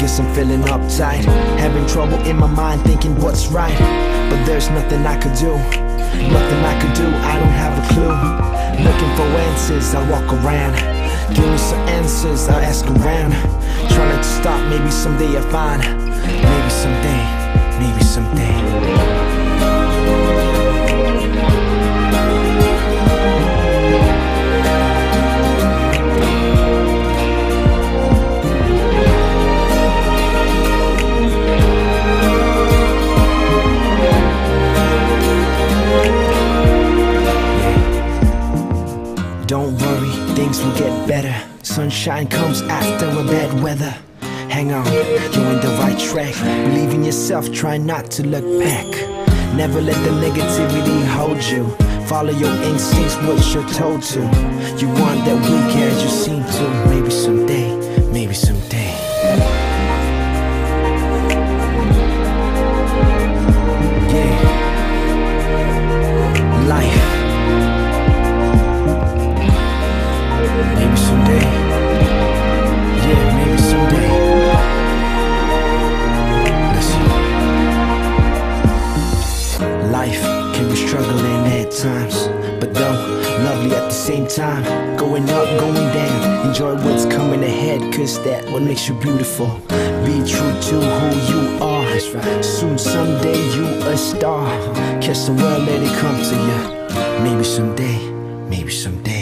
I'm feeling uptight. Having trouble in my mind thinking what's right. But there's nothing I could do. Nothing I could do, I don't have a clue. Looking for answers, I walk around. Give me some answers, I ask around. Trying to stop, maybe someday I find. Maybe someday, maybe someday. Better. Sunshine comes after a bad weather. Hang on, you're on the right track. Believe in yourself, try not to look back. Never let the negativity hold you. Follow your instincts, what you're told to. You want that as you seem to. Lovely at the same time. Going up, going down. Enjoy what's coming ahead, cause that what makes you beautiful. Be true to who you are. Right. Soon, someday, you a star. Catch the world, let it come to you. Maybe someday, maybe someday.